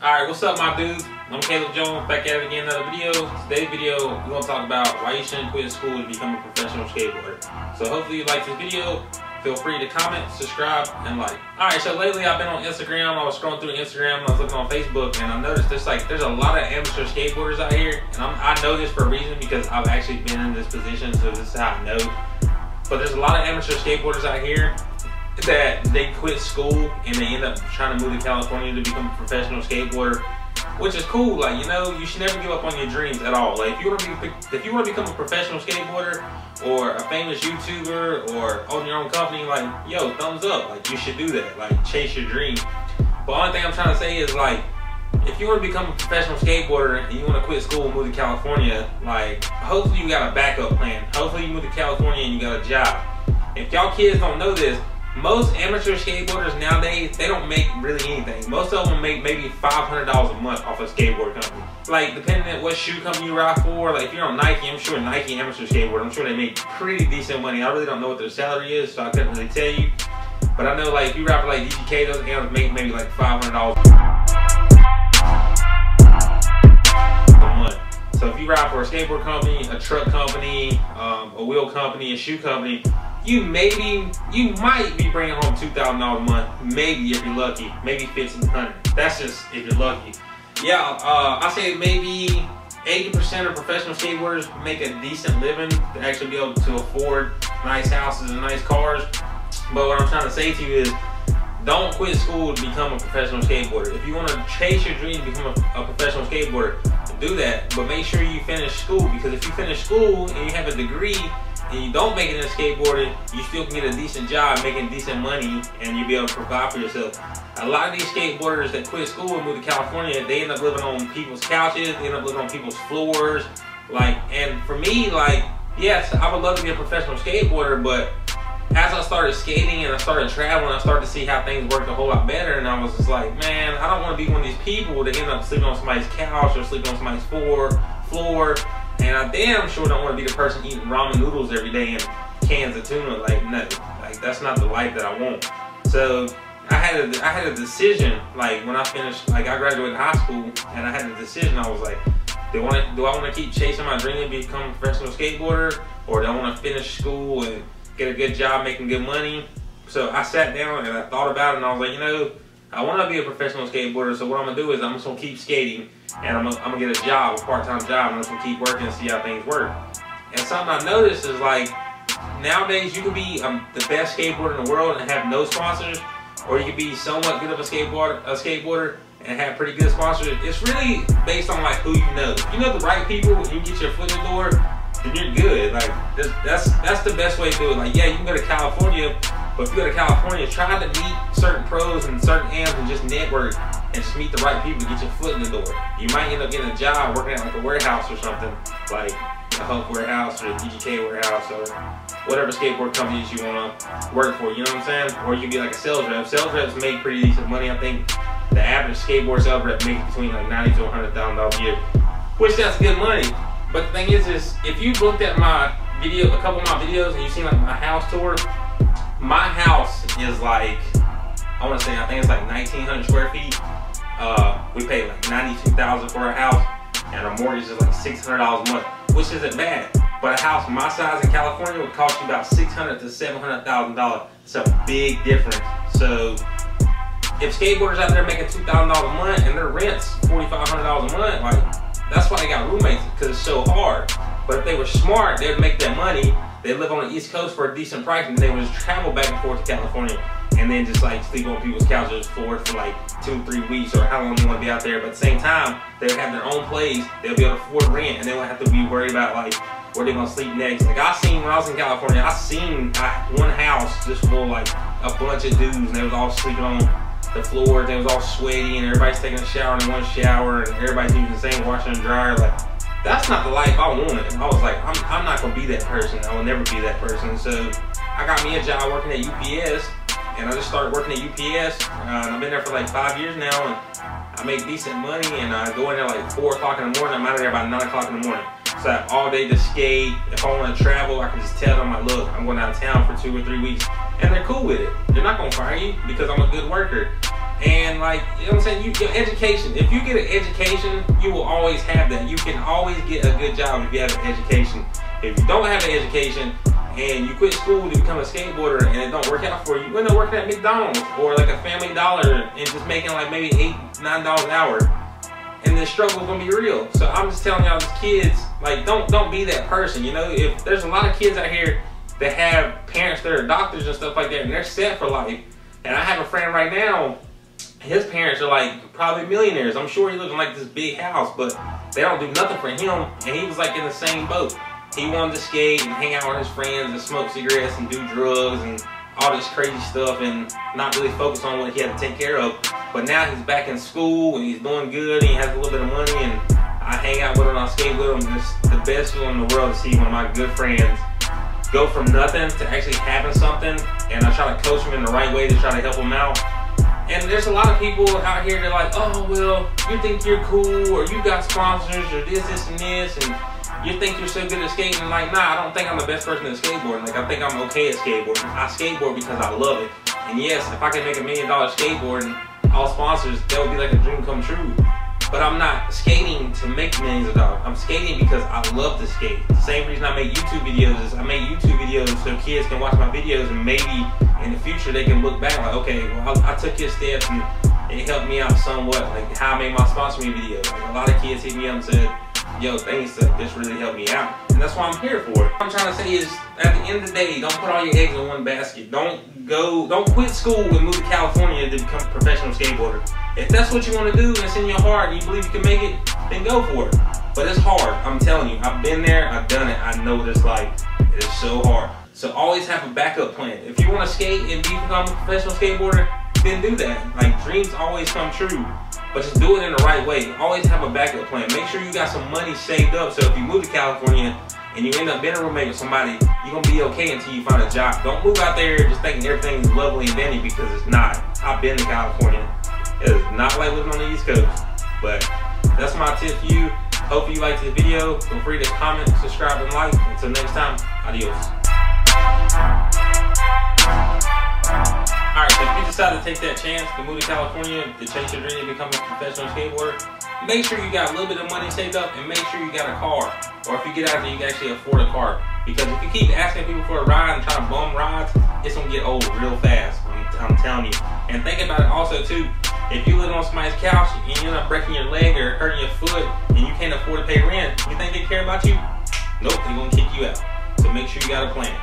Alright, what's up my dudes? I'm Kaleb Jones, back at it again, another video. Today's video, we're going to talk about why you shouldn't quit school to become a professional skateboarder. So hopefully you like this video. Feel free to comment, subscribe, and like. Alright, so lately I've been on Instagram. I was scrolling through Instagram, I was looking on Facebook, and I noticed there's like there's a lot of amateur skateboarders out here. And I'm, I know this for a reason because I've actually been in this position, so this is how I know. But there's a lot of amateur skateboarders out here that they quit school and they end up trying to move to California to become a professional skateboarder, which is cool. Like you know, you should never give up on your dreams at all. Like if you want to be, if you want to become a professional skateboarder or a famous YouTuber or own your own company, like yo, thumbs up. Like you should do that. Like chase your dream. But only thing I'm trying to say is like, if you want to become a professional skateboarder and you want to quit school and move to California, like hopefully you got a backup plan. Hopefully you move to California and you got a job. If y'all kids don't know this, most amateur skateboarders nowadays they don't make really anything. Most of them make maybe five hundred dollars a month off a skateboard company. Like depending on what shoe company you ride for. Like if you're on Nike, I'm sure Nike amateur skateboard. I'm sure they make pretty decent money. I really don't know what their salary is, so I couldn't really tell you. But I know like if you ride for like DGK, those guys make maybe like five hundred dollars a month. So if you ride for a skateboard company, a truck company, um, a wheel company, a shoe company, you maybe, you might be bringing home $2,000 a month. Maybe if you're lucky. Maybe 1500 That's just if you're lucky. Yeah, uh, I say maybe 80% of professional skateboarders make a decent living to actually be able to afford nice houses and nice cars. But what I'm trying to say to you is, don't quit school to become a professional skateboarder. If you want to chase your dream to become a, a, professional skateboarder, do that. But make sure you finish school because if you finish school and you have a degree and you don't make it in skateboarding, you still can get a decent job making decent money and you'll be able to provide for yourself. A lot of these skateboarders that quit school and move to California, they end up living on people's couches, they end up living on people's floors. Like, and for me, like, yes, I would love to be a professional skateboarder, but as I started skating and I started traveling, I started to see how things worked a whole lot better. And I was just like, man, I don't want to be one of these people that end up sleeping on somebody's couch or sleeping on somebody's floor, floor and I damn sure don't want to be the person eating ramen noodles every day and cans of tuna. Like, no, like that's not the life that I want. So I had a, I had a decision. Like when I finished, like I graduated high school, and I had a decision. I was like, do I want to, do I want to keep chasing my dream and become a professional skateboarder, or do I want to finish school and get a good job, making good money? So I sat down and I thought about it, and I was like, you know I want to be a professional skateboarder, so what I'm gonna do is I'm just gonna keep skating, and I'm gonna, get a job, a part-time job, and I'm gonna keep working and see how things work. And something I noticed is like nowadays you can be um, the best skateboarder in the world and have no sponsors, or you can be somewhat good of a skateboarder, a skateboarder and have pretty good sponsors. It's really based on like who you know. If you know the right people, you get your foot in the door, then you're good. Like that's that's the best way to do it. Like yeah, you can go to California but if you go to California, try to meet certain pros and certain amps and just network and just meet the right people to get your foot in the door. You might end up getting a job working at like a warehouse or something, like a Hulk warehouse or a DGK warehouse or whatever skateboard companies you want to work for, you know what I'm saying? Or you can be like a sales rep. Sales reps make pretty decent money. I think the average skateboard sales rep makes between like ninety to $100,000 a year, which that's good money. But the thing is, is if you looked at my video, a couple of my videos, and you seen like my house tour, my house is like, I want to say, I think it's like 1,900 square feet. Uh, we pay like 92000 for a house, and our mortgage is like $600 a month, which isn't bad. But a house my size in California would cost you about $600 to $700,000. It's a big difference. So if skateboarders out there making $2,000 a month and their rent's $4,500 a month, like that's why they got roommates because it's so hard. But if they were smart, they'd make that money they live on the East Coast for a decent price, and they would just travel back and forth to California, and then just like sleep on people's couches for for like two, three weeks, or how long they want to be out there. But at the same time, they have their own place. They'll be able to afford rent, and they won't have to be worried about like where they're gonna sleep next. Like I seen when I was in California, I seen one house just full like a bunch of dudes, and they was all sleeping on the floor. They was all sweaty, and everybody's taking a shower in one shower, and everybody's using the same washer and dryer. Like that's not the life I wanted. I was like, I'm, I'm not gonna be that person. I will never be that person. So I got me a job working at UPS, and I just started working at UPS. Uh, I've been there for like five years now, and I make decent money. And I go in there like four o'clock in the morning. I'm out of there by nine o'clock in the morning. So I have all day to skate. If I want to travel, I can just tell them, like, look, I'm going out of town for two or three weeks, and they're cool with it. They're not gonna fire you because I'm a good worker. And like, you know what I'm saying? You, your education, if you get an education, you will always have that. You can always get a good job if you have an education. If you don't have an education and you quit school to become a skateboarder and it don't work out for you, you end up working at McDonald's or like a Family Dollar and just making like maybe eight, nine dollars an hour. And the struggle is gonna be real. So I'm just telling y'all, these kids, like, don't don't be that person. You know, if there's a lot of kids out here that have parents that are doctors and stuff like that, and they're set for life. And I have a friend right now his parents are like probably millionaires. I'm sure he lives in like this big house, but they don't do nothing for him. And he was like in the same boat. He wanted to skate and hang out with his friends and smoke cigarettes and do drugs and all this crazy stuff and not really focus on what he had to take care of. But now he's back in school and he's doing good and he has a little bit of money and I hang out with him, I skate with him. It's the best feeling in the world to see one of my good friends go from nothing to actually having something and I try to coach him in the right way to try to help him out and there's a lot of people out here that are like, oh, well, you think you're cool, or you got sponsors, or this, this, and this, and you think you're so good at skating. Like, nah, I don't think I'm the best person at skateboarding. Like, I think I'm okay at skateboarding. I skateboard because I love it. And yes, if I can make a million dollar skateboarding, all sponsors, that would be like a dream come true. But I'm not skating to make millions of dollars. I'm skating because I love to skate. The same reason I make YouTube videos is I make YouTube videos so kids can watch my videos and maybe in the future they can look back like, okay, well I, I took your steps and it helped me out somewhat. Like how I made my sponsor me video. Like, a lot of kids hit me up and said, yo, thanks, this really helped me out. And that's why I'm here for. What I'm trying to say is, at the end of the day, don't put all your eggs in one basket. Don't go, don't quit school and move to California to become a professional skateboarder. If that's what you want to do and it's in your heart and you believe you can make it, then go for it. But it's hard. I'm telling you. I've been there. I've done it. I know what it's like. It is so hard. So always have a backup plan. If you want to skate and become a professional skateboarder, then do that. Like dreams always come true. But just do it in the right way. Always have a backup plan. Make sure you got some money saved up so if you move to California and you end up being a roommate with somebody, you're gonna be okay until you find a job. Don't move out there just thinking everything's lovely and dandy because it's not. I've been to California. It is not like living on the East Coast. But that's my tip for you. Hope you liked the video. Feel free to comment, subscribe, and like. Until next time, adios. Alright, so if you decide to take that chance to move to California to chase your dream and become a professional skateboarder, make sure you got a little bit of money saved up and make sure you got a car. Or if you get out there, you can actually afford a car. Because if you keep asking people for a ride and trying to bum rides, it's gonna get old real fast. I'm, I'm telling you. And think about it also too. If you live on somebody's couch and you end up breaking your leg or hurting your foot and you can't afford to pay rent, you think they care about you? Nope, they're gonna kick you out. So make sure you got a plan.